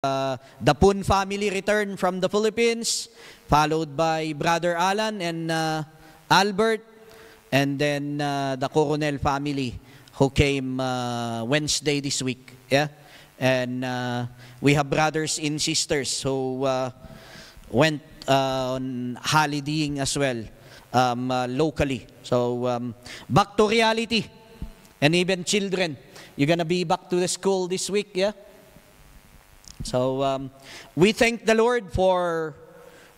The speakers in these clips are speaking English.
uh, the Pun family returned from the Philippines, followed by Brother Alan and uh, Albert, and then uh, the Coronel family who came uh, Wednesday this week. Yeah, and uh, we have brothers and sisters who uh, went on holidaying as well um, locally. So um, back to reality, and even children. You're gonna be back to the school this week, yeah. So um, we thank the Lord for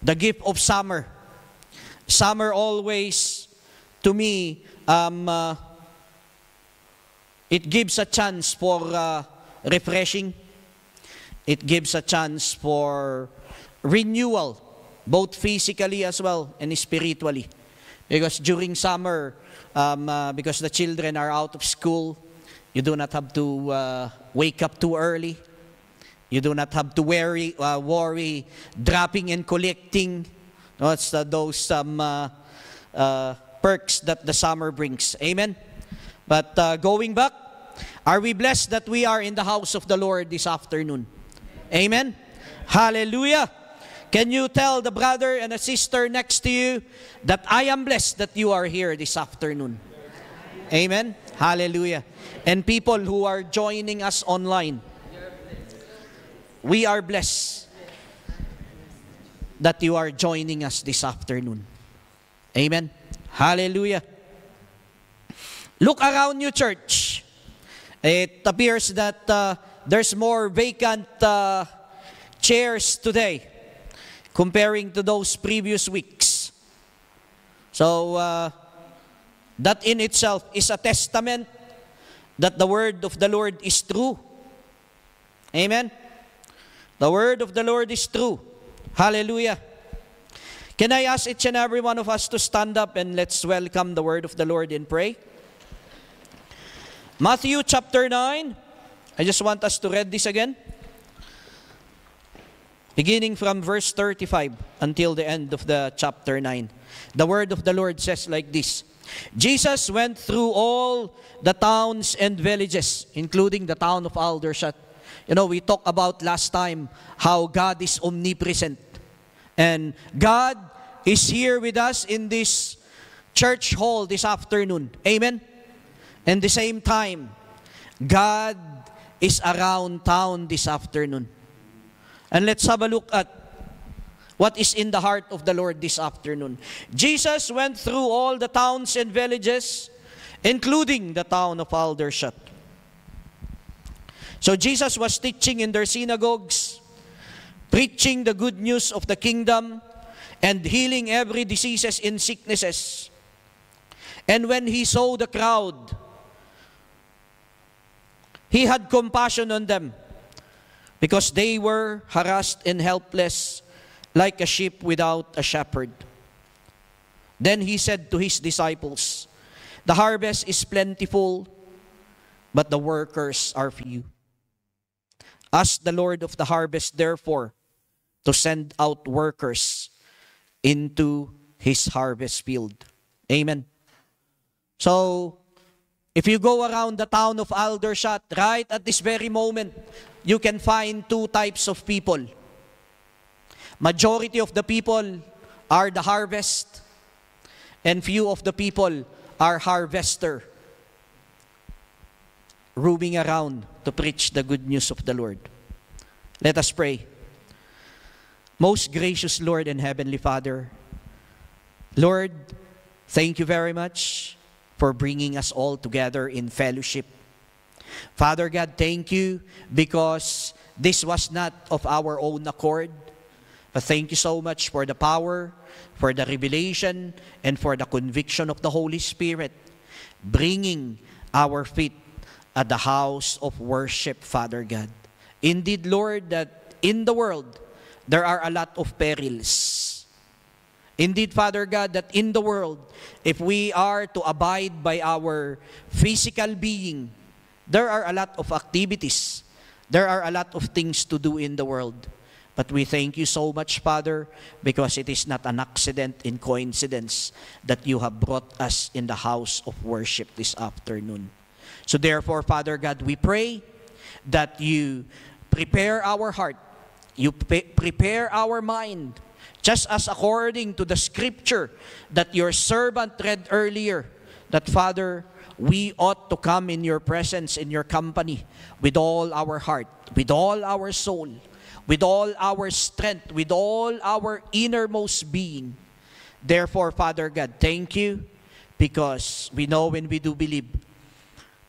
the gift of summer. Summer always, to me, um, uh, it gives a chance for uh, refreshing. It gives a chance for renewal, both physically as well and spiritually. Because during summer, um, uh, because the children are out of school, you do not have to uh, wake up too early. You do not have to worry, uh, worry dropping and collecting. No, it's uh, those um, uh, uh, perks that the summer brings. Amen. But uh, going back, are we blessed that we are in the house of the Lord this afternoon? Amen. Hallelujah. Can you tell the brother and the sister next to you that I am blessed that you are here this afternoon? Amen. Hallelujah. And people who are joining us online, we are blessed that you are joining us this afternoon. Amen. Hallelujah. Look around you, church. It appears that uh, there's more vacant uh, chairs today comparing to those previous weeks. So, uh, that in itself is a testament that the word of the Lord is true. Amen. The word of the Lord is true. Hallelujah. Can I ask each and every one of us to stand up and let's welcome the word of the Lord and pray? Matthew chapter 9. I just want us to read this again. Beginning from verse 35 until the end of the chapter 9. The word of the Lord says like this Jesus went through all the towns and villages, including the town of Aldershot. You know, we talked about last time how God is omnipresent. And God is here with us in this church hall this afternoon. Amen? And the same time, God is around town this afternoon. And let's have a look at what is in the heart of the Lord this afternoon. Jesus went through all the towns and villages, including the town of Aldershot. So Jesus was teaching in their synagogues, preaching the good news of the kingdom, and healing every diseases and sicknesses. And when he saw the crowd, he had compassion on them because they were harassed and helpless like a sheep without a shepherd. Then he said to his disciples, The harvest is plentiful, but the workers are few. Ask the Lord of the harvest, therefore, to send out workers into his harvest field. Amen. So, if you go around the town of Aldershot, right at this very moment, you can find two types of people Majority of the people are the harvest, and few of the people are harvester, roaming around to preach the good news of the Lord. Let us pray. Most gracious Lord and Heavenly Father, Lord, thank you very much for bringing us all together in fellowship. Father God, thank you because this was not of our own accord, but thank you so much for the power, for the revelation, and for the conviction of the Holy Spirit, bringing our feet at the house of worship, Father God. Indeed, Lord, that in the world, there are a lot of perils. Indeed, Father God, that in the world, if we are to abide by our physical being, there are a lot of activities. There are a lot of things to do in the world. But we thank you so much, Father, because it is not an accident in coincidence that you have brought us in the house of worship this afternoon. So therefore, Father God, we pray that you prepare our heart You prepare our mind, just as according to the scripture that your servant read earlier, that Father, we ought to come in your presence, in your company, with all our heart, with all our soul, with all our strength, with all our innermost being. Therefore, Father God, thank you because we know when we do believe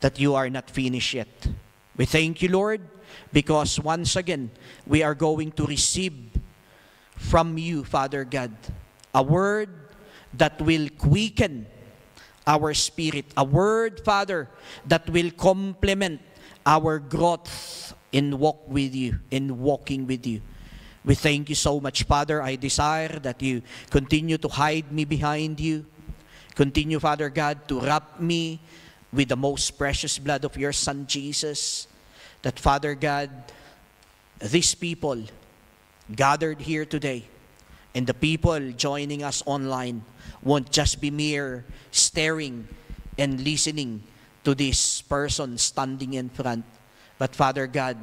that you are not finished yet. We thank you, Lord, because once again, we are going to receive from you, Father God, a word that will quicken our spirit, a word, Father, that will complement our growth in walk with you, in walking with you. We thank you so much, Father. I desire that you continue to hide me behind you. Continue, Father God, to wrap me with the most precious blood of your Son, Jesus. That, Father God, these people gathered here today and the people joining us online won't just be mere staring and listening to this person standing in front. But Father God,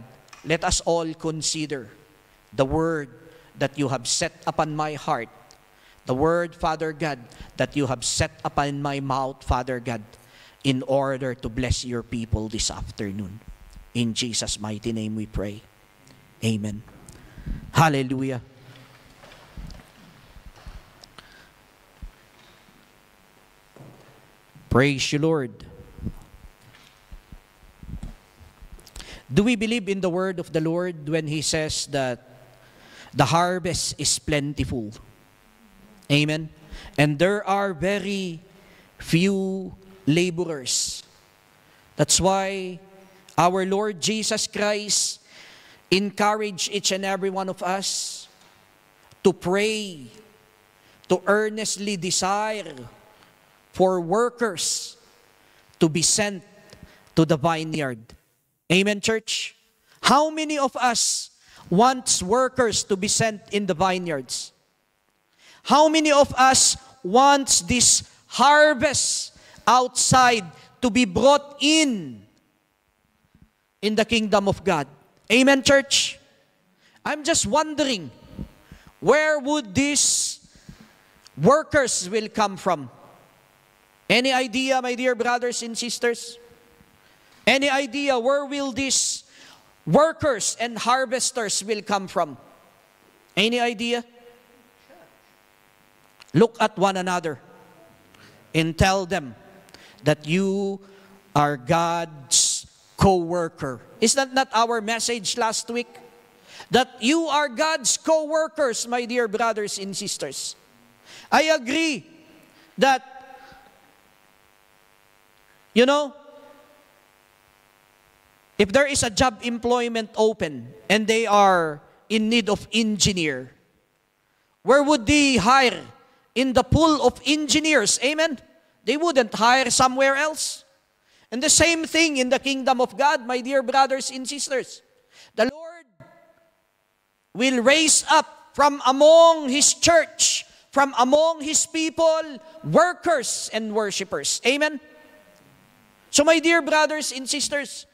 let us all consider the word that you have set upon my heart, the word, Father God, that you have set upon my mouth, Father God, in order to bless your people this afternoon. In Jesus' mighty name we pray. Amen. Hallelujah. Praise you, Lord. Do we believe in the word of the Lord when He says that the harvest is plentiful? Amen. And there are very few laborers. That's why our Lord Jesus Christ encouraged each and every one of us to pray, to earnestly desire for workers to be sent to the vineyard. Amen, church? How many of us wants workers to be sent in the vineyards? How many of us wants this harvest outside to be brought in in the kingdom of God? Amen, church? I'm just wondering, where would these workers will come from? Any idea, my dear brothers and sisters? Any idea where will these workers and harvesters will come from? Any idea? Look at one another and tell them that you are God's co-worker. Is that not our message last week? That you are God's co-workers, my dear brothers and sisters. I agree that you know, if there is a job employment open and they are in need of engineer, where would they hire? In the pool of engineers. Amen? They wouldn't hire somewhere else. And the same thing in the kingdom of God, my dear brothers and sisters. The Lord will raise up from among His church, from among His people, workers and worshipers. Amen? So, my dear brothers and sisters,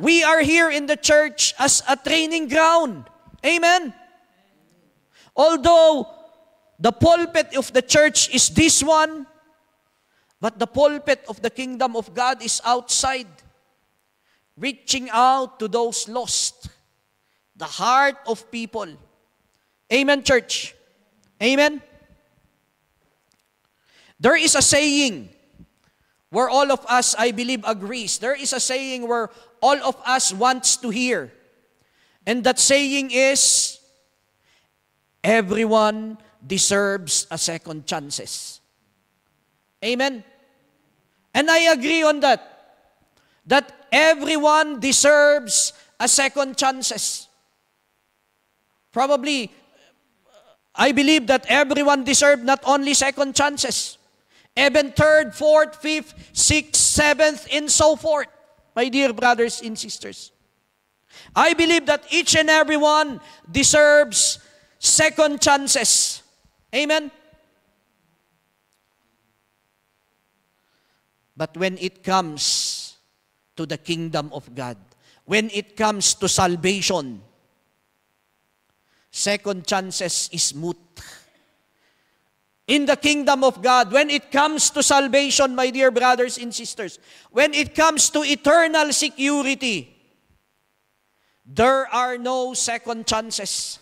we are here in the church as a training ground. Amen. Although the pulpit of the church is this one, but the pulpit of the kingdom of God is outside, reaching out to those lost, the heart of people. Amen, church. Amen. There is a saying where all of us, I believe, agrees. There is a saying where all of us wants to hear. And that saying is, everyone deserves a second chances. Amen? And I agree on that. That everyone deserves a second chances. Probably, I believe that everyone deserves not only second chances, even third, fourth, fifth, sixth, seventh, and so forth, my dear brothers and sisters. I believe that each and every one deserves second chances. Amen? But when it comes to the kingdom of God, when it comes to salvation, second chances is moot. In the kingdom of God, when it comes to salvation, my dear brothers and sisters, when it comes to eternal security, there are no second chances.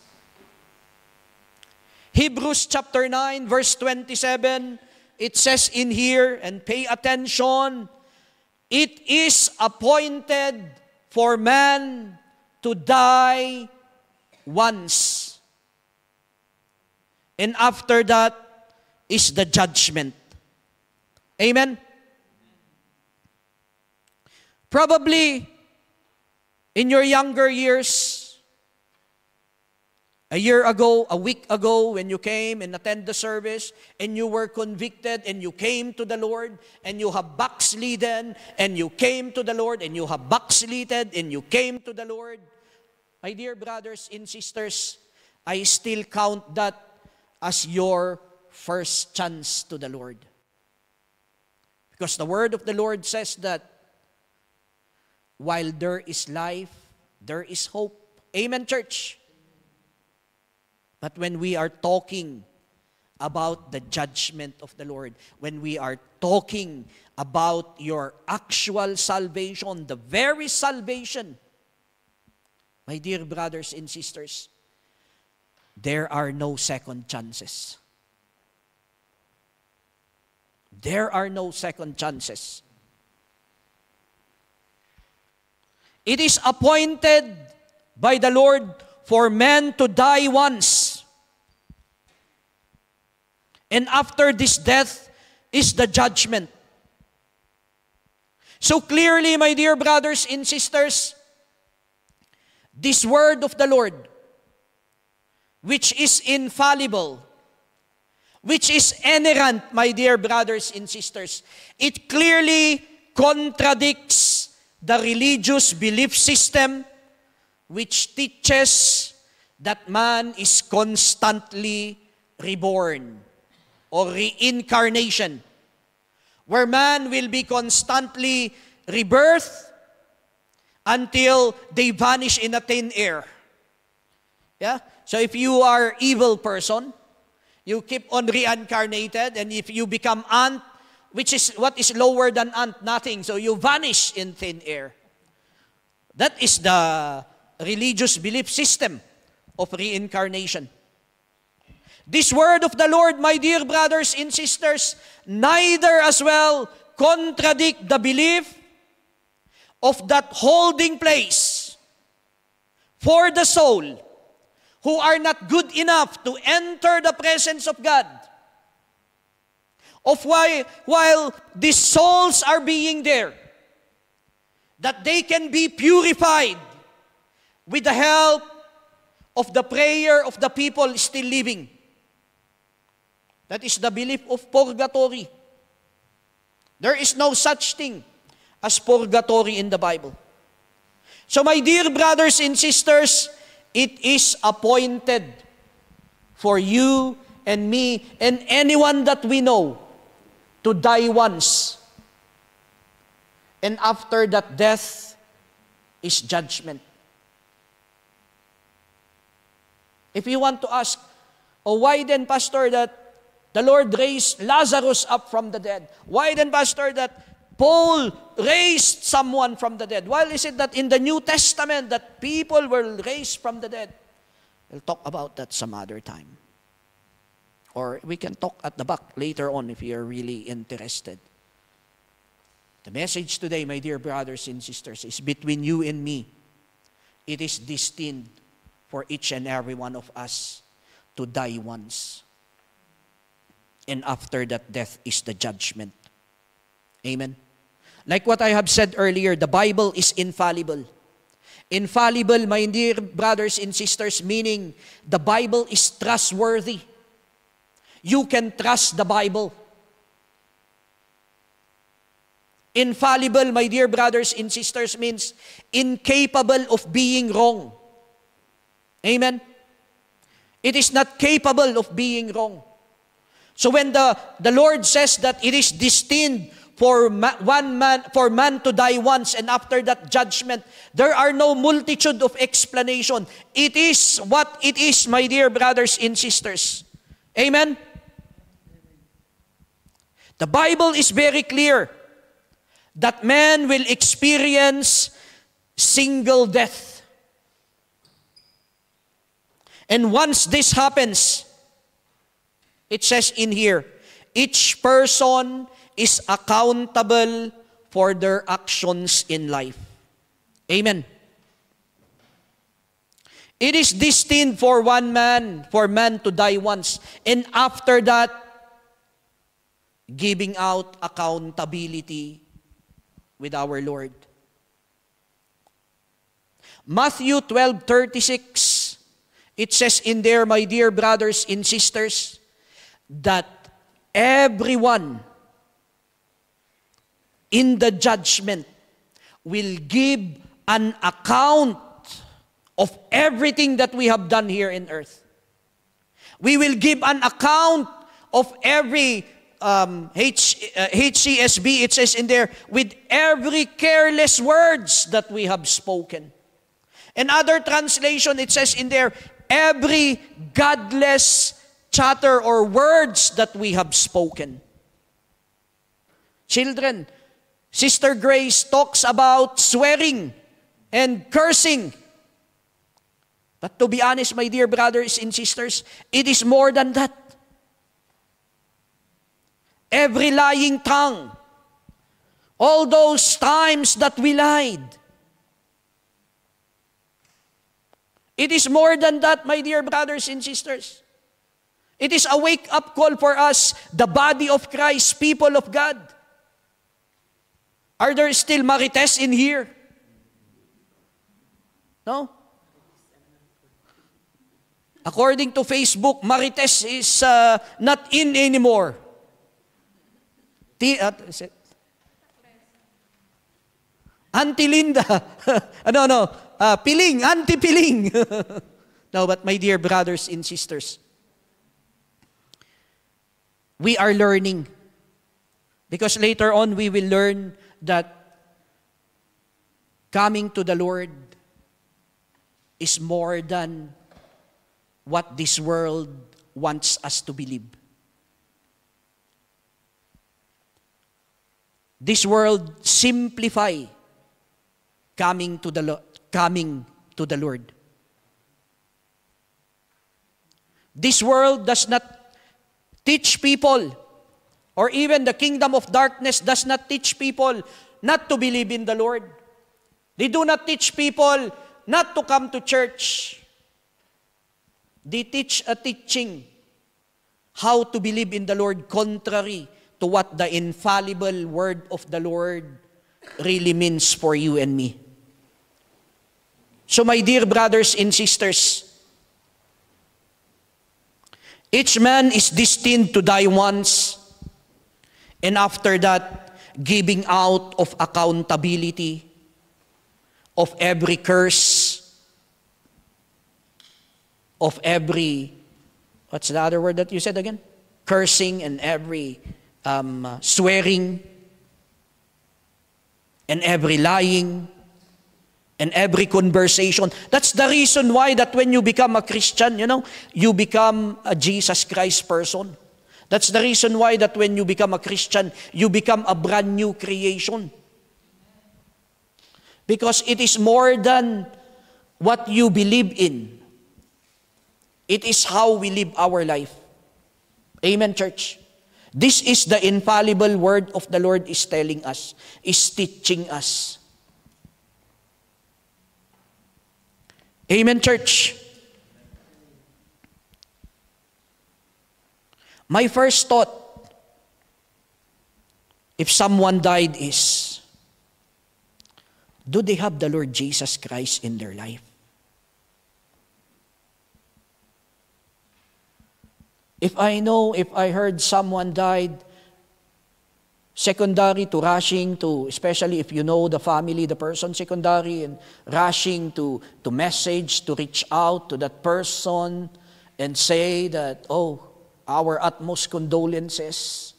Hebrews chapter 9, verse 27, it says in here, and pay attention, it is appointed for man to die once. And after that is the judgment. Amen? Probably in your younger years, a year ago, a week ago, when you came and attend the service, and you were convicted, and you came to the Lord, and you have backslidden, and you came to the Lord, and you have backslided, and you came to the Lord. My dear brothers and sisters, I still count that as your first chance to the Lord. Because the word of the Lord says that while there is life, there is hope. Amen, church? But when we are talking about the judgment of the Lord, when we are talking about your actual salvation, the very salvation, my dear brothers and sisters, there are no second chances. There are no second chances. It is appointed by the Lord for men to die once. And after this death is the judgment. So clearly, my dear brothers and sisters, this word of the Lord, which is infallible, which is inerrant, my dear brothers and sisters, it clearly contradicts the religious belief system which teaches that man is constantly reborn or reincarnation, where man will be constantly rebirth until they vanish in a thin air. Yeah? So if you are evil person, you keep on reincarnated, and if you become ant, which is what is lower than ant, nothing. So you vanish in thin air. That is the religious belief system of reincarnation. This word of the Lord, my dear brothers and sisters, neither as well contradict the belief of that holding place for the soul who are not good enough to enter the presence of God. Of why, while these souls are being there, that they can be purified with the help of the prayer of the people still living. That is the belief of purgatory. There is no such thing as purgatory in the Bible. So, my dear brothers and sisters, it is appointed for you and me and anyone that we know to die once. And after that death is judgment. If you want to ask, oh, why then, Pastor, that the Lord raised Lazarus up from the dead? Why then, Pastor, that Paul raised someone from the dead? Why is it that in the New Testament that people were raised from the dead? We'll talk about that some other time. Or we can talk at the back later on if you're really interested. The message today, my dear brothers and sisters, is between you and me. It is destined for each and every one of us to die once. And after that death is the judgment. Amen. Like what I have said earlier, the Bible is infallible. Infallible, my dear brothers and sisters, meaning the Bible is trustworthy. You can trust the Bible. Infallible, my dear brothers and sisters, means incapable of being wrong. Amen? It is not capable of being wrong. So when the, the Lord says that it is destined for ma- one man for man to die once and after that judgment there are no multitude of explanation. It is what it is my dear brothers and sisters. Amen? The bible is very clear that man will experience single death. And once this happens it says in here each person is accountable for their actions in life. Amen. It is destined for one man, for man to die once. And after that, giving out accountability with our Lord. Matthew 12, 36, it says in there, my dear brothers and sisters, that everyone in the judgment will give an account of everything that we have done here in earth. We will give an account of every um, H, uh, HCSB, it says in there, with every careless words that we have spoken. In other translation, it says in there, every godless chatter or words that we have spoken. Children, Sister Grace talks about swearing and cursing. But to be honest, my dear brothers and sisters, it is more than that. Every lying tongue, all those times that we lied, it is more than that, my dear brothers and sisters. It is a wake up call for us, the body of Christ, people of God. Are there still marites in here? No? According to Facebook, marites is uh, not in anymore. T- uh, Auntie Linda. no, no. Uh, piling, anti-piling. no, but my dear brothers and sisters, we are learning. Because later on, we will learn that coming to the Lord is more than what this world wants us to believe. This world simplify coming to the coming to the Lord. This world does not teach people or even the kingdom of darkness does not teach people not to believe in the Lord. They do not teach people not to come to church. They teach a teaching how to believe in the Lord contrary to what the infallible word of the Lord really means for you and me. So, my dear brothers and sisters, each man is destined to die once And after that, giving out of accountability of every curse, of every, what's the other word that you said again? Cursing and every um, swearing and every lying and every conversation. That's the reason why that when you become a Christian, you know, you become a Jesus Christ person. That's the reason why that when you become a Christian, you become a brand new creation. Because it is more than what you believe in. It is how we live our life. Amen, church. This is the infallible word of the Lord is telling us, is teaching us. Amen, church. My first thought, if someone died is, do they have the Lord Jesus Christ in their life? If I know, if I heard someone died, secondary to rushing to, especially if you know the family, the person, secondary, and rushing to, to message, to reach out to that person and say that, oh, our utmost condolences.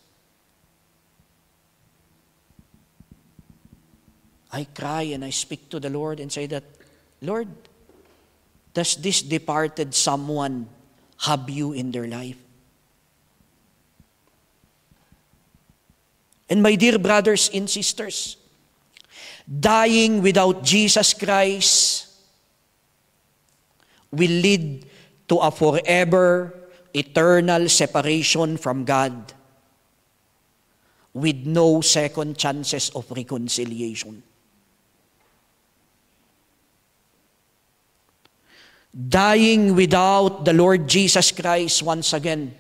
I cry and I speak to the Lord and say that, Lord, does this departed someone have you in their life? And my dear brothers and sisters, dying without Jesus Christ will lead to a forever, eternal separation from God with no second chances of reconciliation. Dying without the Lord Jesus Christ once again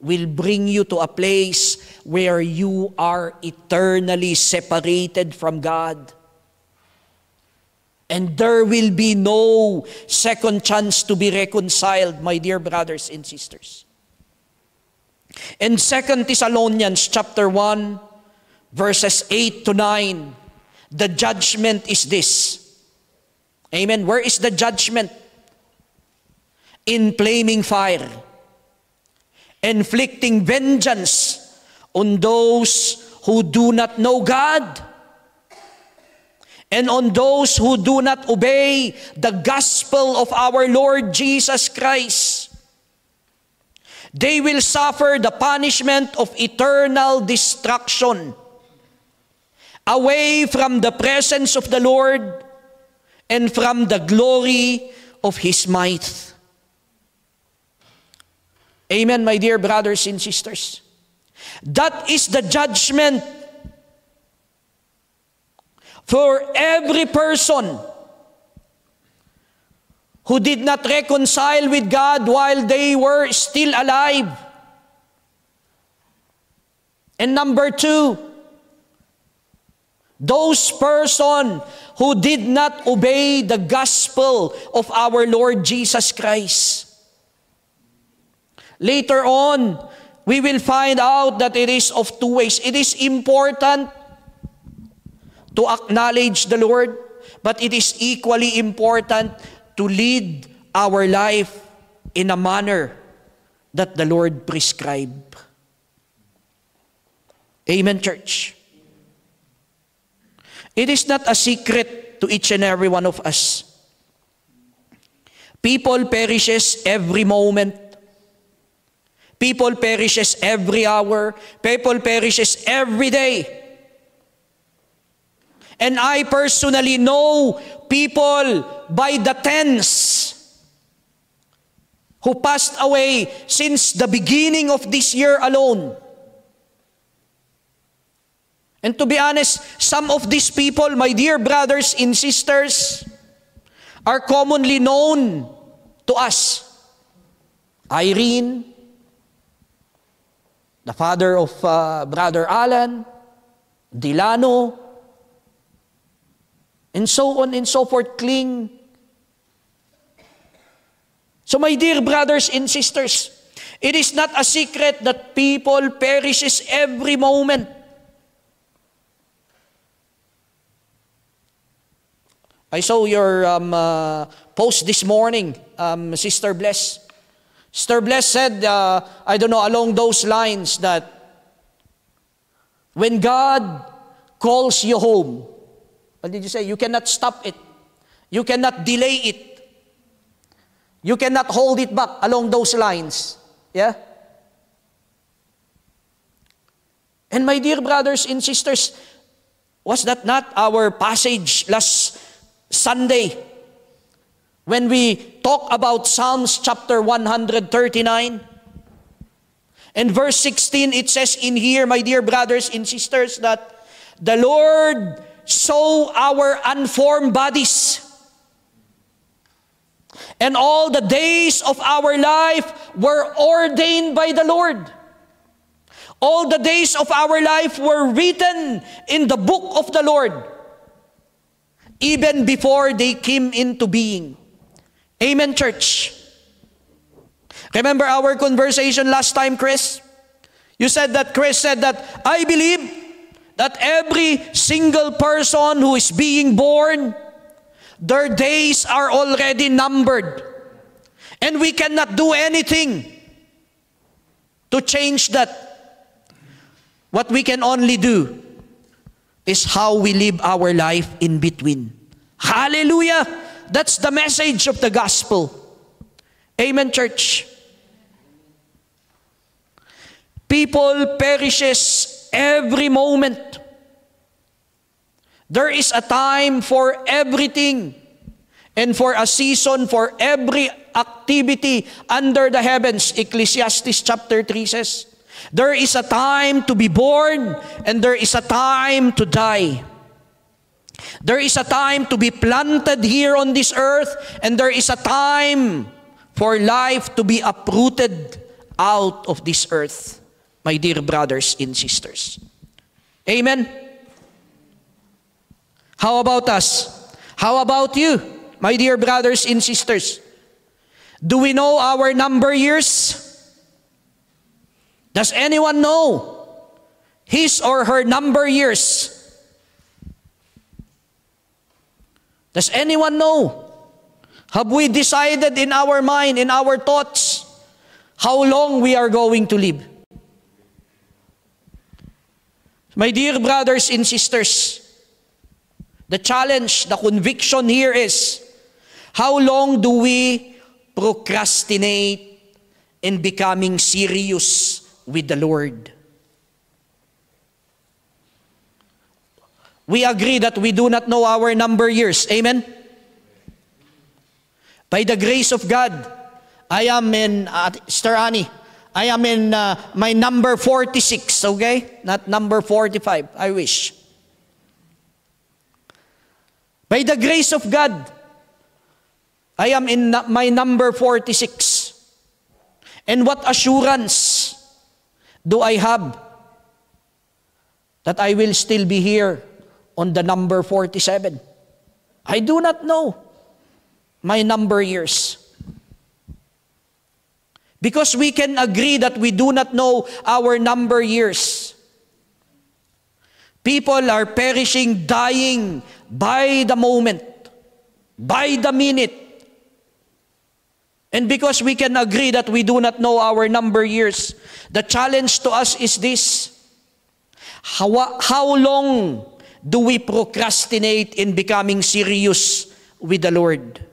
will bring you to a place where you are eternally separated from God. And there will be no second chance to be reconciled, my dear brothers and sisters. In 2 Thessalonians chapter 1, verses 8 to 9, the judgment is this. Amen. Where is the judgment? In flaming fire inflicting vengeance on those who do not know God and on those who do not obey the gospel of our Lord Jesus Christ. They will suffer the punishment of eternal destruction away from the presence of the Lord and from the glory of His might. Amen, my dear brothers and sisters. That is the judgment for every person who did not reconcile with God while they were still alive. And number two, those person who did not obey the gospel of our Lord Jesus Christ. Later on, we will find out that it is of two ways. It is important to acknowledge the Lord, but it is equally important to lead our life in a manner that the Lord prescribed. Amen, church. It is not a secret to each and every one of us. People perishes every moment People perishes every hour. People perishes every day. And I personally know people by the tens who passed away since the beginning of this year alone. And to be honest, some of these people, my dear brothers and sisters, are commonly known to us. Irene, the father of uh, Brother Alan, Dilano, and so on and so forth, cling. So my dear brothers and sisters, it is not a secret that people perishes every moment. I saw your um, uh, post this morning, um, Sister Bless. Sister Bless said, uh, I don't know, along those lines that when God calls you home, what did you say? You cannot stop it. You cannot delay it. You cannot hold it back along those lines. Yeah? And my dear brothers and sisters, was that not our passage last Sunday when we talk about Psalms chapter 139. And verse 16, it says in here, my dear brothers and sisters, that the Lord saw our unformed bodies. And all the days of our life were ordained by the Lord. All the days of our life were written in the book of the Lord, even before they came into being. Amen, church. Remember our conversation last time, Chris? You said that, Chris said that, I believe that every single person who is being born, their days are already numbered. And we cannot do anything to change that. What we can only do is how we live our life in between. Hallelujah! That's the message of the gospel. Amen, church. People perishes every moment. There is a time for everything and for a season for every activity under the heavens. Ecclesiastes chapter 3 says, There is a time to be born and there is a time to die. There is a time to be planted here on this earth and there is a time for life to be uprooted out of this earth, my dear brothers and sisters. Amen. How about us? How about you, my dear brothers and sisters? Do we know our number years? Does anyone know his or her number years? Does anyone know? Have we decided in our mind, in our thoughts, how long we are going to live? My dear brothers and sisters, the challenge, the conviction here is how long do we procrastinate in becoming serious with the Lord. We agree that we do not know our number years. Amen? By the grace of God, I am in, uh, Sister Annie, I am in uh, my number 46, okay? Not number 45, I wish. By the grace of God, I am in my number 46. And what assurance do I have that I will still be here on the number 47? I do not know my number years. Because we can agree that we do not know our number years. People are perishing, dying by the moment, by the minute. And because we can agree that we do not know our number years, the challenge to us is this. How, how long do we procrastinate in becoming serious with the Lord?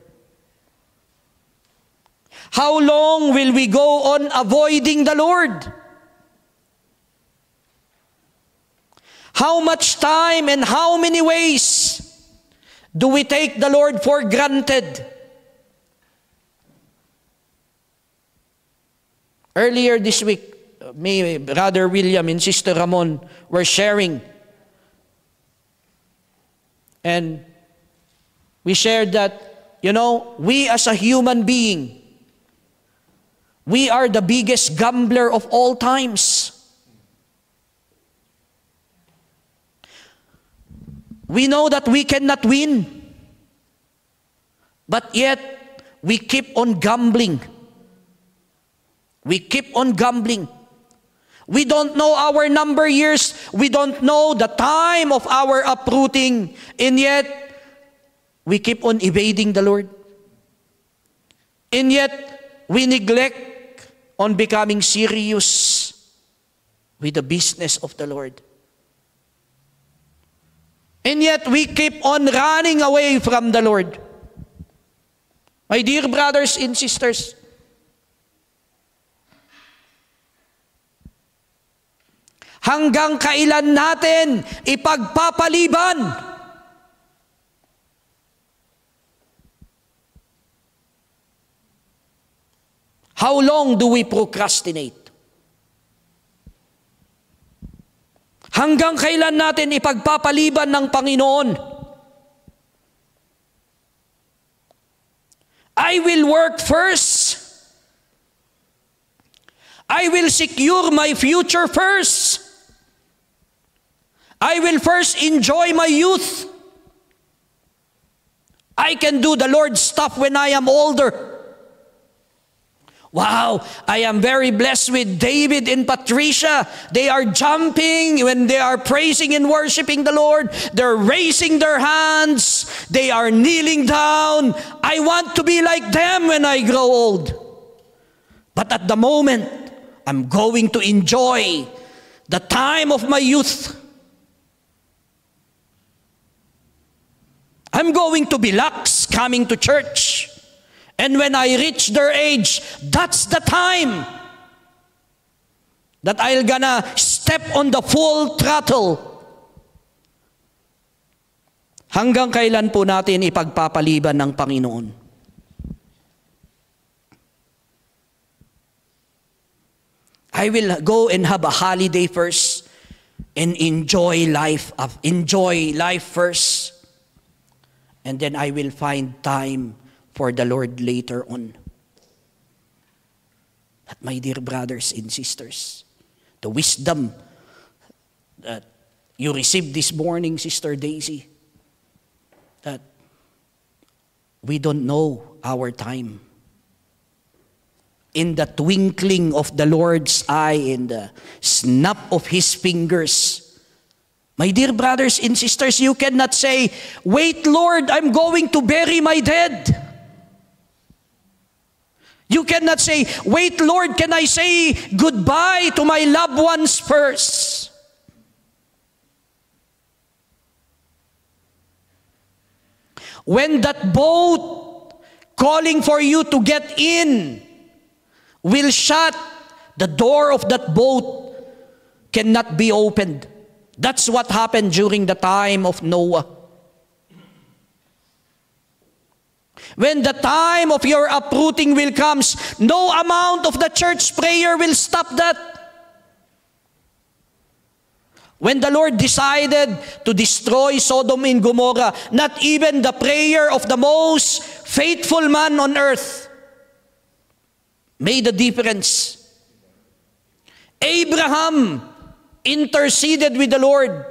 How long will we go on avoiding the Lord? How much time and how many ways do we take the Lord for granted? Earlier this week, me, Brother William and Sister Ramon were sharing. And we shared that, you know, we as a human being, we are the biggest gambler of all times. We know that we cannot win, but yet we keep on gambling. We keep on gambling. We don't know our number years. We don't know the time of our uprooting. And yet, we keep on evading the Lord. And yet, we neglect on becoming serious with the business of the Lord. And yet, we keep on running away from the Lord. My dear brothers and sisters, Hanggang kailan natin ipagpapaliban? How long do we procrastinate? Hanggang kailan natin ipagpapaliban ng Panginoon? I will work first. I will secure my future first. I will first enjoy my youth. I can do the Lord's stuff when I am older. Wow, I am very blessed with David and Patricia. They are jumping when they are praising and worshiping the Lord. They're raising their hands. They are kneeling down. I want to be like them when I grow old. But at the moment, I'm going to enjoy the time of my youth. I'm going to be lax coming to church. And when I reach their age, that's the time that I'll gonna step on the full throttle. Hanggang kailan po natin ipagpapaliban ng Panginoon? I will go and have a holiday first and enjoy life of enjoy life first and then I will find time for the Lord later on. But my dear brothers and sisters, the wisdom that you received this morning, Sister Daisy, that we don't know our time. In the twinkling of the Lord's eye, in the snap of His fingers, my dear brothers and sisters, you cannot say, Wait, Lord, I'm going to bury my dead. You cannot say, Wait, Lord, can I say goodbye to my loved ones first? When that boat calling for you to get in will shut, the door of that boat cannot be opened. That's what happened during the time of Noah. When the time of your uprooting will comes, no amount of the church prayer will stop that. When the Lord decided to destroy Sodom and Gomorrah, not even the prayer of the most faithful man on earth made a difference. Abraham interceded with the Lord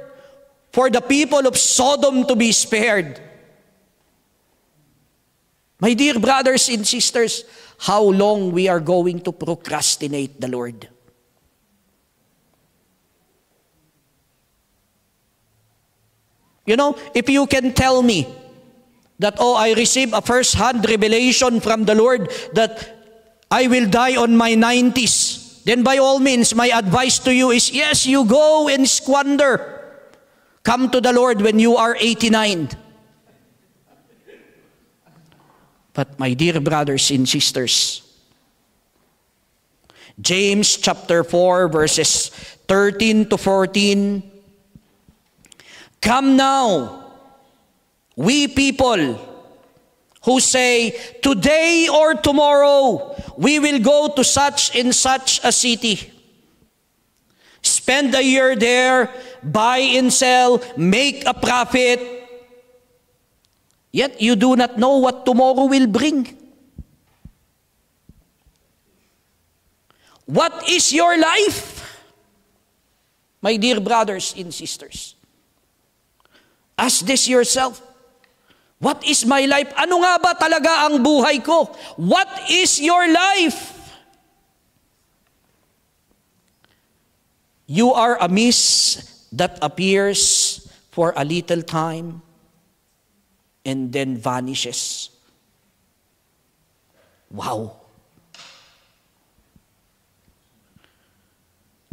for the people of Sodom to be spared. My dear brothers and sisters, how long we are going to procrastinate the Lord? You know, if you can tell me that, oh, I received a first hand revelation from the Lord that I will die on my 90s, then by all means, my advice to you is yes, you go and squander. Come to the Lord when you are 89. But my dear brothers and sisters, James chapter 4, verses 13 to 14. Come now, we people who say, Today or tomorrow, we will go to such and such a city. Spend a year there, buy and sell, make a profit. Yet you do not know what tomorrow will bring. What is your life? My dear brothers and sisters, ask this yourself. What is my life? Ano nga ba talaga ang buhay ko? What is your life? You are a mist that appears for a little time and then vanishes. Wow.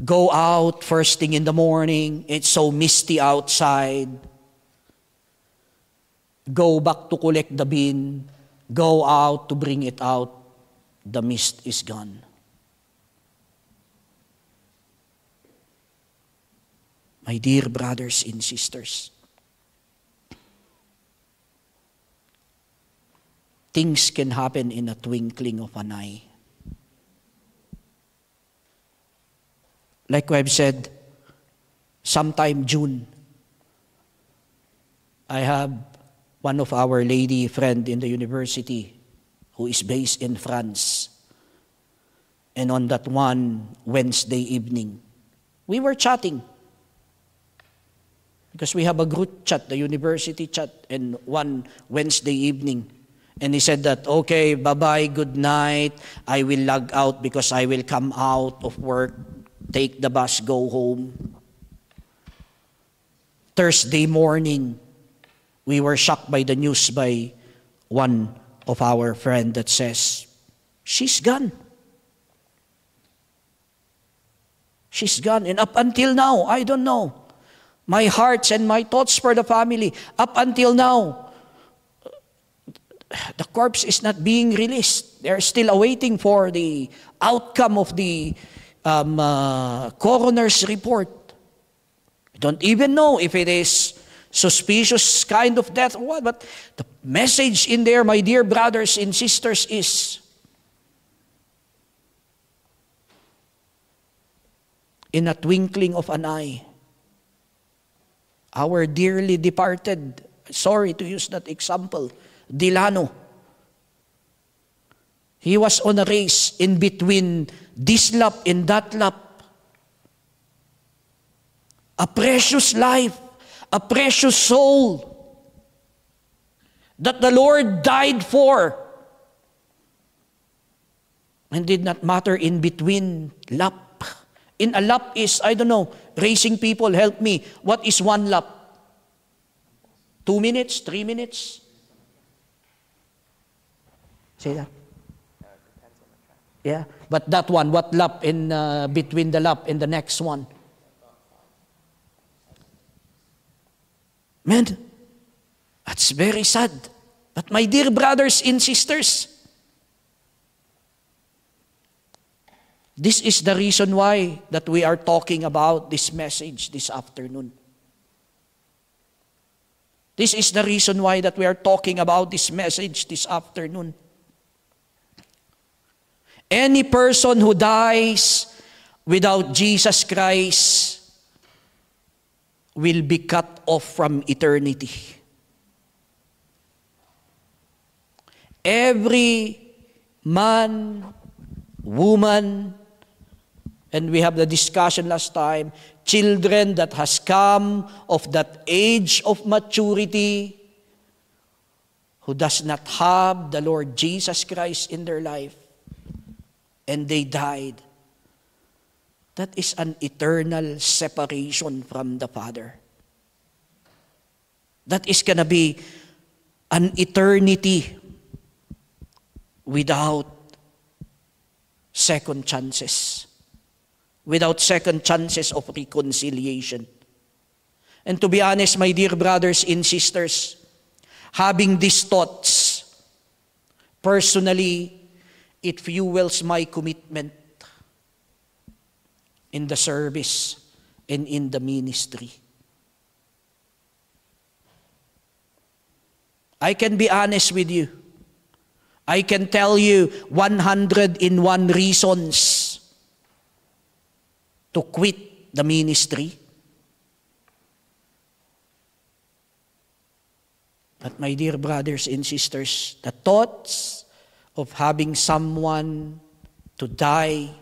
Go out first thing in the morning, it's so misty outside go back to collect the bin, go out to bring it out, the mist is gone. My dear brothers and sisters, things can happen in a twinkling of an eye. Like I've said, sometime June, I have one of our lady friend in the university who is based in France. And on that one Wednesday evening, we were chatting. Because we have a group chat, the university chat, and one Wednesday evening. And he said that, okay, bye-bye, good night. I will log out because I will come out of work, take the bus, go home. Thursday morning, we were shocked by the news by one of our friend that says, she's gone. She's gone. And up until now, I don't know. My hearts and my thoughts for the family, up until now, the corpse is not being released. They're still awaiting for the outcome of the um, uh, coroner's report. We don't even know if it is suspicious kind of death or what, but the message in there, my dear brothers and sisters, is in a twinkling of an eye, our dearly departed, sorry to use that example, Dilano. He was on a race in between this lap and that lap. A precious life, a precious soul that the Lord died for. And did not matter in between lap. In a lap is, I don't know, racing people, help me. What is one lap? Two minutes? Three minutes? Say that. Yeah, but that one, what lap in uh, between the lap and the next one? Man, that's very sad. But my dear brothers and sisters, this is the reason why that we are talking about this message this afternoon. This is the reason why that we are talking about this message this afternoon. Any person who dies without Jesus Christ will be cut off from eternity. Every man, woman, and we have the discussion last time, children that has come of that age of maturity, who does not have the Lord Jesus Christ in their life, and they died. That is an eternal separation from the Father. That is going to be an eternity without second chances, without second chances of reconciliation. And to be honest, my dear brothers and sisters, having these thoughts, personally, it fuels my commitment in the service and in the ministry. I can be honest with you. I can tell you 101 reasons to quit the ministry. But my dear brothers and sisters, the thoughts of having someone to die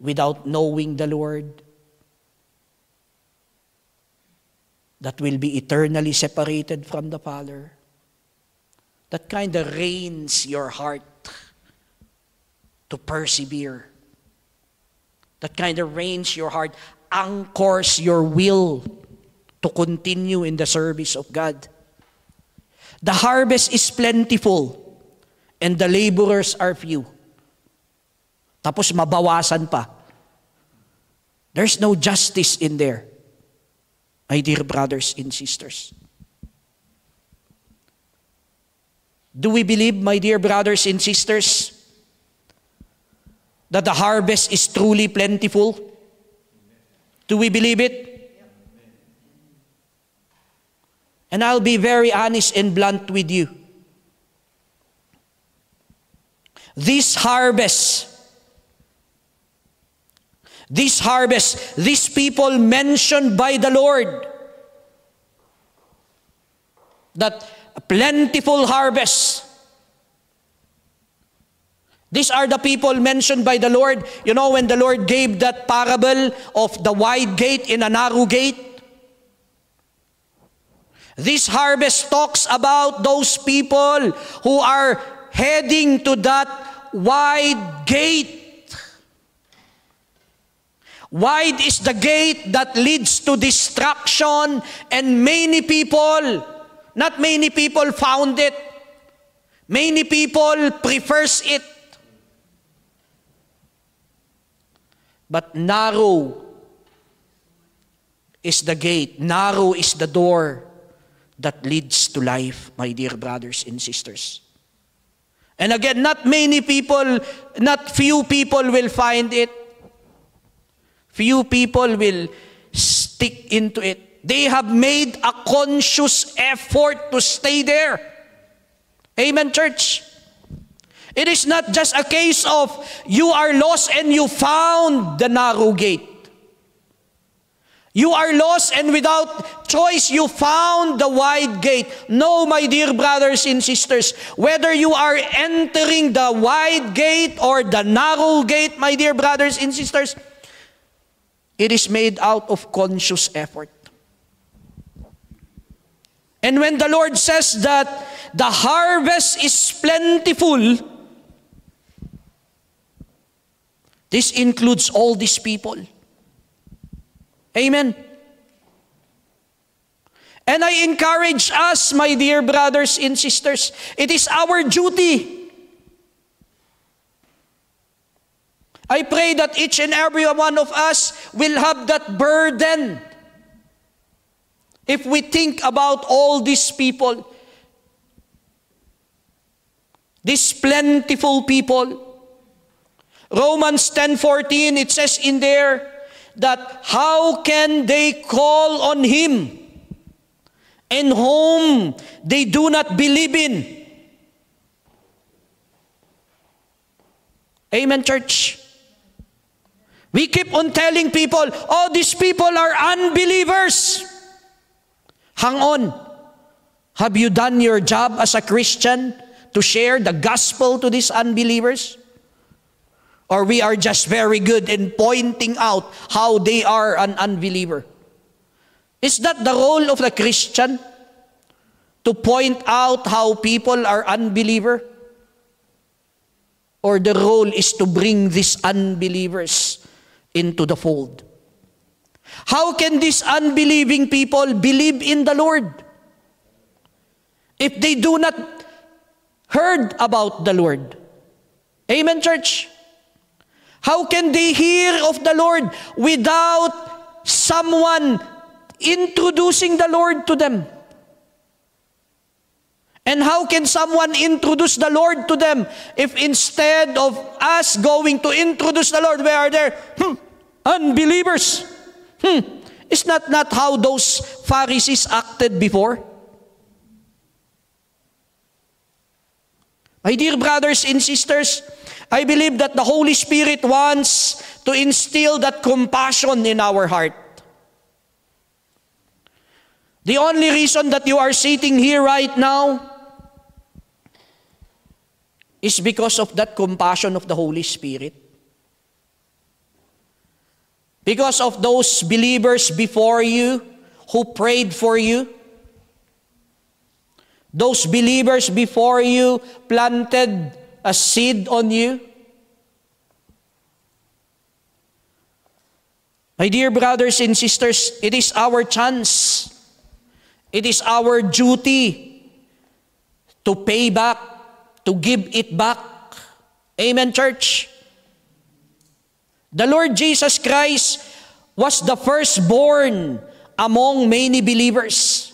without knowing the Lord, that will be eternally separated from the Father, that kind of reins your heart to persevere. That kind of reins your heart, anchors your will to continue in the service of God. The harvest is plentiful and the laborers are few. Tapos mabawasan pa. There's no justice in there, my dear brothers and sisters. Do we believe, my dear brothers and sisters, that the harvest is truly plentiful? Do we believe it? And I'll be very honest and blunt with you. this harvest, this harvest, these people mentioned by the Lord, that plentiful harvest. These are the people mentioned by the Lord. You know, when the Lord gave that parable of the wide gate in a narrow gate, this harvest talks about those people who are heading to that wide gate. Wide is the gate that leads to destruction, and many people, not many people found it. Many people prefers it. But narrow is the gate, narrow is the door that leads to life, my dear brothers and sisters. And again, not many people, not few people will find it. Few people will stick into it. They have made a conscious effort to stay there. Amen, church. It is not just a case of you are lost and you found the narrow gate. You are lost and without choice you found the wide gate. No, my dear brothers and sisters, whether you are entering the wide gate or the narrow gate, my dear brothers and sisters, it is made out of conscious effort. And when the Lord says that the harvest is plentiful, this includes all these people. Amen. And I encourage us, my dear brothers and sisters, it is our duty. I pray that each and every one of us will have that burden. If we think about all these people, these plentiful people, Romans 10:14 it says in there that how can they call on him in whom they do not believe in? Amen, church. We keep on telling people, oh, these people are unbelievers. Hang on. Have you done your job as a Christian to share the gospel to these unbelievers? Or we are just very good in pointing out how they are an unbeliever. Is that the role of the Christian? To point out how people are unbeliever? Or the role is to bring these unbelievers into the fold? How can these unbelieving people believe in the Lord? If they do not heard about the Lord. Amen, church? How can they hear of the Lord without someone introducing the Lord to them? And how can someone introduce the Lord to them if instead of us going to introduce the Lord, we are there? Hmm, unbelievers. Hmm, is not not how those Pharisees acted before? My dear brothers and sisters, I believe that the Holy Spirit wants to instill that compassion in our heart. The only reason that you are sitting here right now is because of that compassion of the Holy Spirit. Because of those believers before you who prayed for you. Those believers before you planted a seed on you? My dear brothers and sisters, it is our chance. It is our duty to pay back, to give it back. Amen, church? The Lord Jesus Christ was the firstborn among many believers.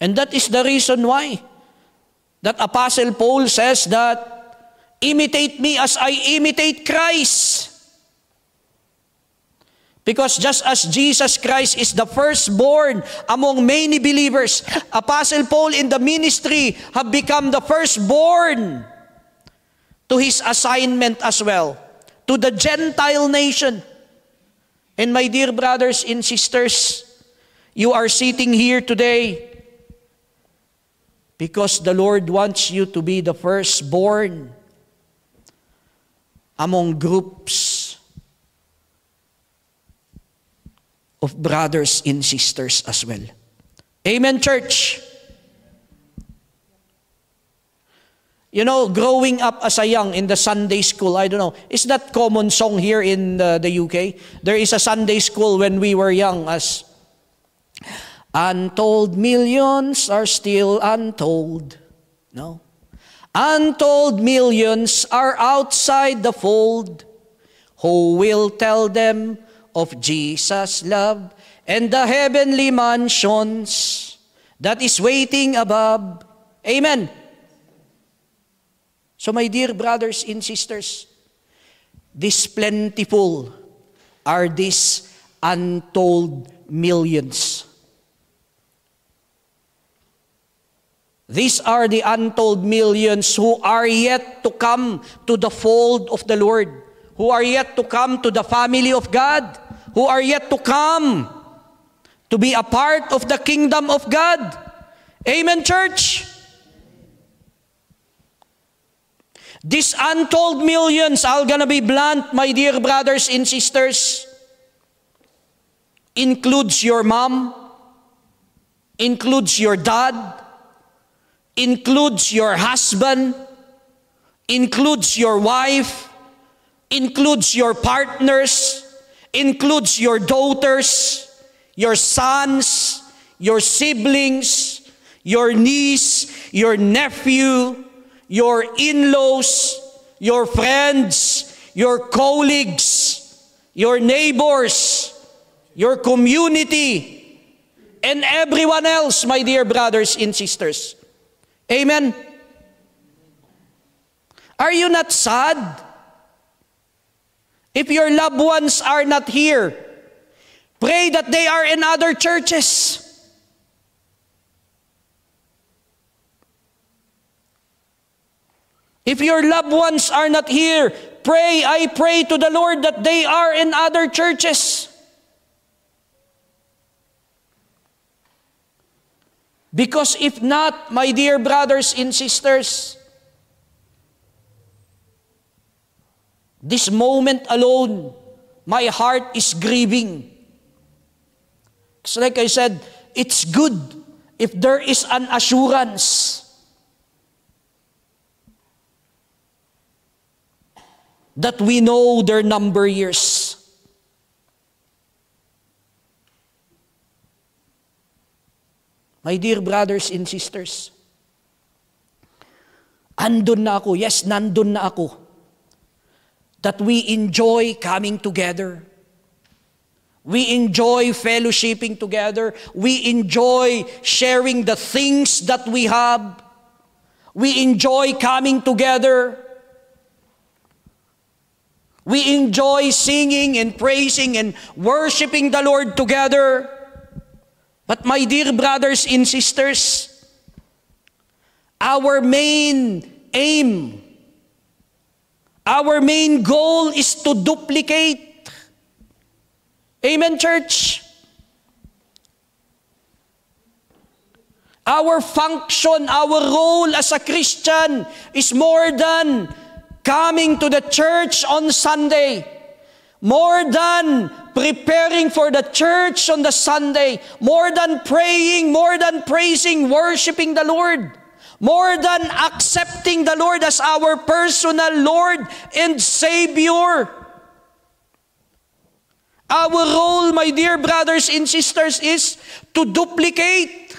And that is the reason why that Apostle Paul says that, imitate me as I imitate Christ. Because just as Jesus Christ is the firstborn among many believers, Apostle Paul in the ministry have become the firstborn to his assignment as well, to the Gentile nation. And my dear brothers and sisters, you are sitting here today because the Lord wants you to be the firstborn among groups of brothers and sisters as well. Amen, church. You know, growing up as a young in the Sunday school, I don't know, is that common song here in the, the UK? There is a Sunday school when we were young as Untold millions are still untold. No. Untold millions are outside the fold. Who will tell them of Jesus' love and the heavenly mansions that is waiting above? Amen. So, my dear brothers and sisters, this plentiful are these untold millions. These are the untold millions who are yet to come to the fold of the Lord, who are yet to come to the family of God, who are yet to come to be a part of the kingdom of God. Amen, church? These untold millions, I'm gonna be blunt, my dear brothers and sisters, includes your mom, includes your dad, includes your husband, includes your wife, includes your partners, includes your daughters, your sons, your siblings, your niece, your nephew, your in laws, your friends, your colleagues, your neighbors, your community, and everyone else, my dear brothers and sisters. Amen. Are you not sad? If your loved ones are not here, pray that they are in other churches. If your loved ones are not here, pray, I pray to the Lord that they are in other churches. Because if not, my dear brothers and sisters, this moment alone, my heart is grieving. It's like I said, it's good if there is an assurance that we know their number years. My dear brothers and sisters, andun na ako. Yes, nandun na ako. That we enjoy coming together. We enjoy fellowshipping together. We enjoy sharing the things that we have. We enjoy coming together. We enjoy singing and praising and worshiping the Lord together. But my dear brothers and sisters, our main aim, our main goal is to duplicate. Amen, church? Our function, our role as a Christian is more than coming to the church on Sunday, more than preparing for the church on the Sunday, more than praying, more than praising, worshiping the Lord, more than accepting the Lord as our personal Lord and Savior. Our role, my dear brothers and sisters, is to duplicate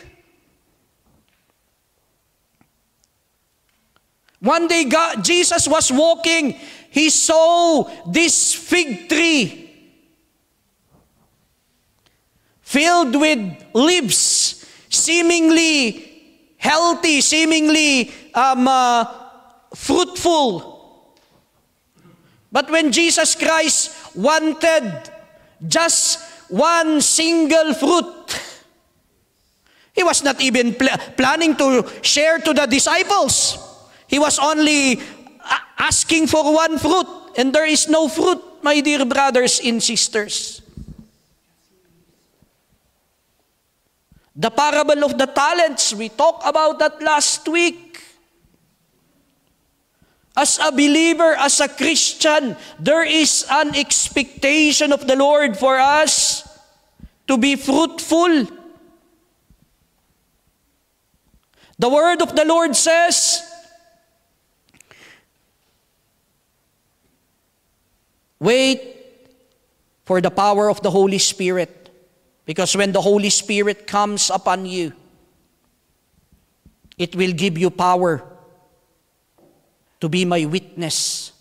One day, God, Jesus was walking. He saw this fig tree filled with leaves, seemingly healthy, seemingly um, uh, fruitful. But when Jesus Christ wanted just one single fruit, he was not even pl- planning to share to the disciples. He was only uh, asking for one fruit, and there is no fruit, my dear brothers and sisters. The parable of the talents, we talked about that last week. As a believer, as a Christian, there is an expectation of the Lord for us to be fruitful. The word of the Lord says, Wait for the power of the Holy Spirit. Because when the Holy Spirit comes upon you, it will give you power to be my witness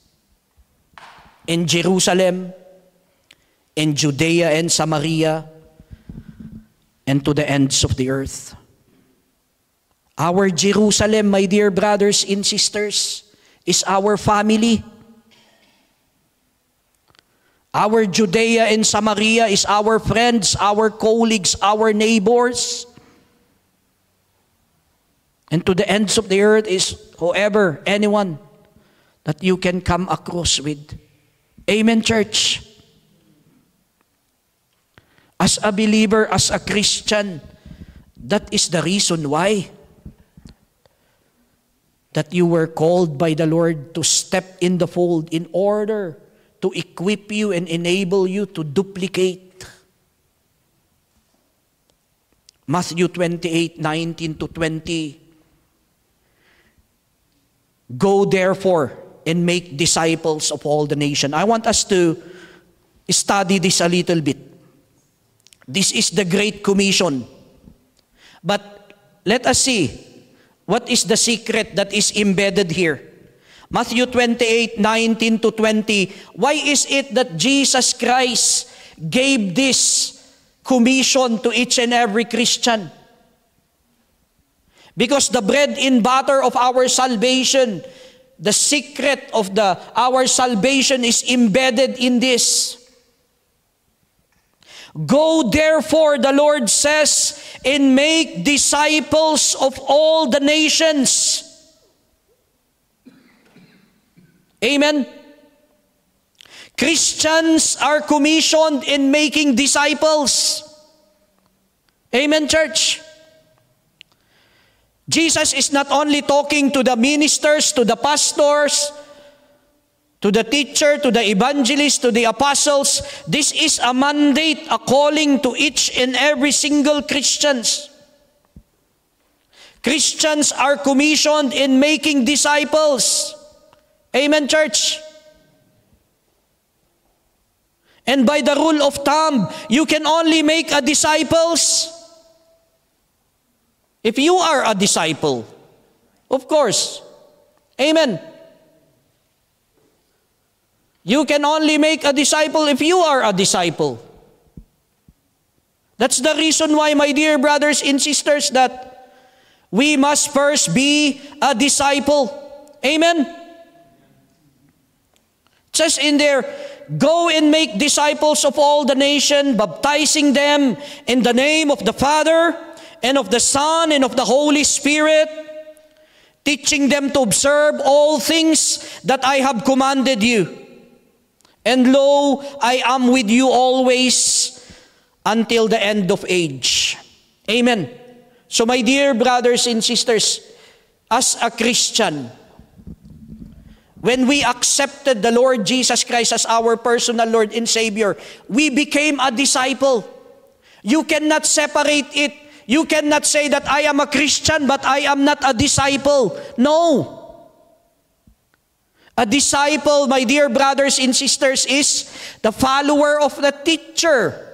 in Jerusalem, in Judea and Samaria, and to the ends of the earth. Our Jerusalem, my dear brothers and sisters, is our family. Our Judea and Samaria is our friends, our colleagues, our neighbors. And to the ends of the earth is whoever, anyone that you can come across with. Amen, church. As a believer, as a Christian, that is the reason why that you were called by the Lord to step in the fold in order to equip you and enable you to duplicate. Matthew 28 19 to 20. Go therefore and make disciples of all the nation. I want us to study this a little bit. This is the Great Commission. But let us see what is the secret that is embedded here. Matthew 28, 19 to 20. Why is it that Jesus Christ gave this commission to each and every Christian? Because the bread and butter of our salvation, the secret of the our salvation is embedded in this. Go therefore, the Lord says, and make disciples of all the nations. Amen. Christians are commissioned in making disciples. Amen, church. Jesus is not only talking to the ministers, to the pastors, to the teacher, to the evangelist, to the apostles. This is a mandate, a calling to each and every single Christians. Christians are commissioned in making disciples. Amen, church? And by the rule of thumb, you can only make a disciples if you are a disciple. Of course. Amen. You can only make a disciple if you are a disciple. That's the reason why, my dear brothers and sisters, that we must first be a disciple. Amen. It says in there, Go and make disciples of all the nation, baptizing them in the name of the Father and of the Son and of the Holy Spirit, teaching them to observe all things that I have commanded you. And lo, I am with you always until the end of age. Amen. So, my dear brothers and sisters, as a Christian, when we accepted the Lord Jesus Christ as our personal Lord and Savior, we became a disciple. You cannot separate it. You cannot say that I am a Christian but I am not a disciple. No. A disciple, my dear brothers and sisters, is the follower of the teacher.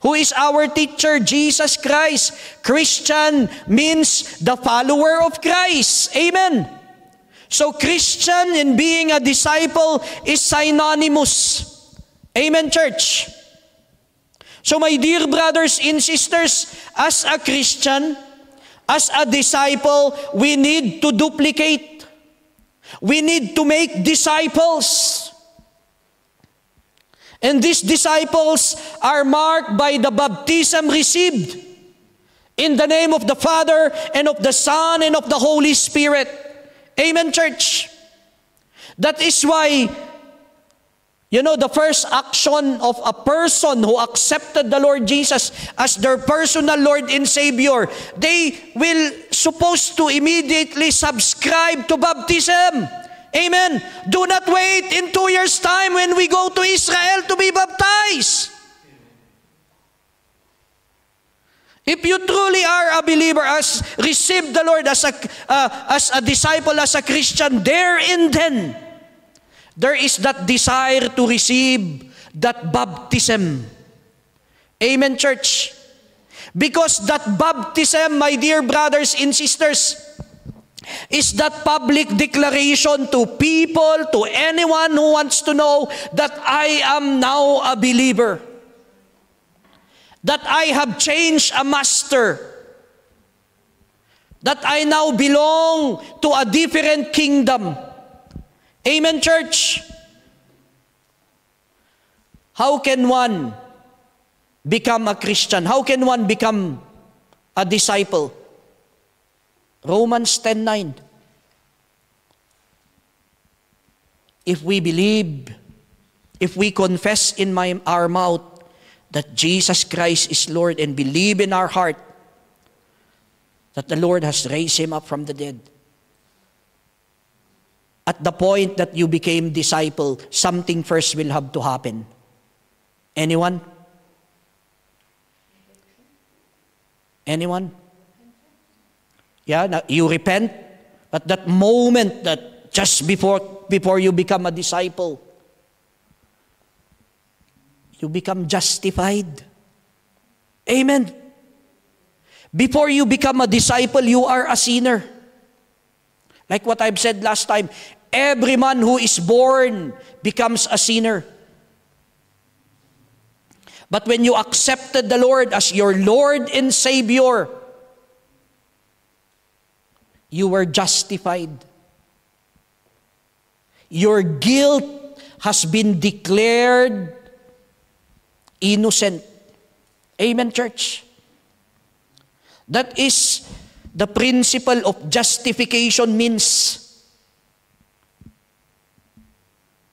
Who is our teacher? Jesus Christ. Christian means the follower of Christ. Amen. So Christian in being a disciple is synonymous. Amen, church. So my dear brothers and sisters, as a Christian, as a disciple, we need to duplicate. We need to make disciples. And these disciples are marked by the baptism received in the name of the Father and of the Son and of the Holy Spirit. Amen, church? That is why, you know, the first action of a person who accepted the Lord Jesus as their personal Lord and Savior, they will supposed to immediately subscribe to baptism. Amen. Do not wait in two years' time when we go to Israel to be baptized. If you truly are a believer, as received the Lord as a, uh, as a disciple, as a Christian, there and then, there is that desire to receive that baptism. Amen, church? Because that baptism, my dear brothers and sisters, is that public declaration to people, to anyone who wants to know that I am now a believer that I have changed a master. that I now belong to a different kingdom. Amen, church? How can one become a Christian? How can one become a disciple? Romans 10:9. If we believe, if we confess in my, our mouth that Jesus Christ is Lord and believe in our heart that the Lord has raised him up from the dead. At the point that you became disciple, something first will have to happen. Anyone? Anyone? Yeah, now you repent, but that moment that just before before you become a disciple, you become justified. Amen. Before you become a disciple, you are a sinner. Like what I've said last time, every man who is born becomes a sinner. But when you accepted the Lord as your Lord and Savior, you were justified. Your guilt has been declared innocent. Amen, church? That is the principle of justification means.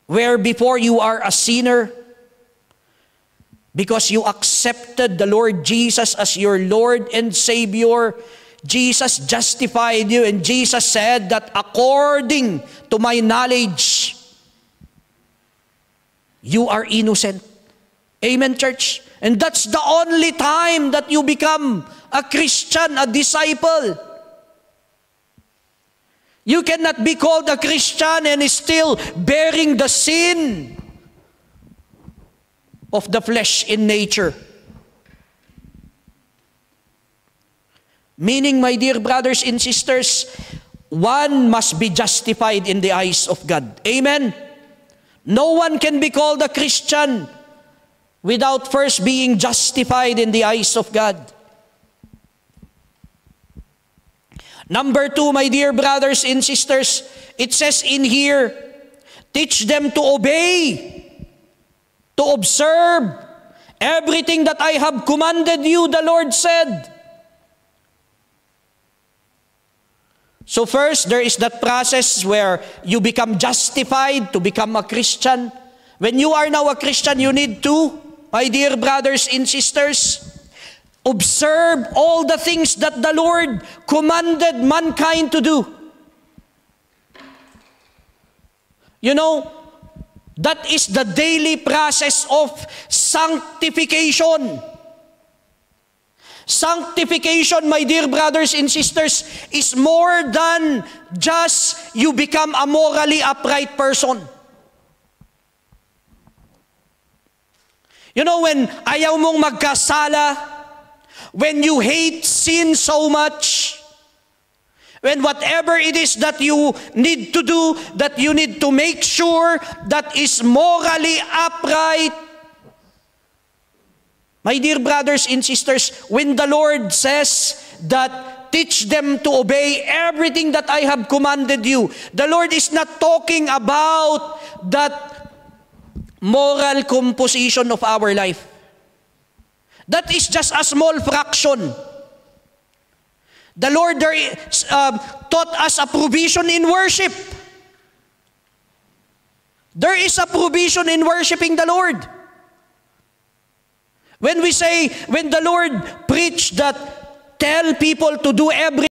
Where before you are a sinner, because you accepted the Lord Jesus as your Lord and Savior, Jesus justified you, and Jesus said that according to my knowledge, you are innocent. Amen, church? And that's the only time that you become a Christian, a disciple. You cannot be called a Christian and is still bearing the sin of the flesh in nature. Meaning, my dear brothers and sisters, one must be justified in the eyes of God. Amen? No one can be called a Christian without first being justified in the eyes of God. Number two, my dear brothers and sisters, it says in here, teach them to obey, to observe everything that I have commanded you, the Lord said. So first, there is that process where you become justified to become a Christian. When you are now a Christian, you need to, my dear brothers and sisters, observe all the things that the Lord commanded mankind to do. You know, that is the daily process of sanctification. Sanctification, my dear brothers and sisters, is more than just you become a morally upright person. You know, when ayaw mong magkasala, when you hate sin so much, when whatever it is that you need to do, that you need to make sure that is morally upright, My dear brothers and sisters, when the Lord says that teach them to obey everything that I have commanded you, the Lord is not talking about that moral composition of our life. That is just a small fraction. The Lord there, uh, taught us a provision in worship. There is a provision in worshiping the Lord. When we say, when the Lord preached that tell people to do everything,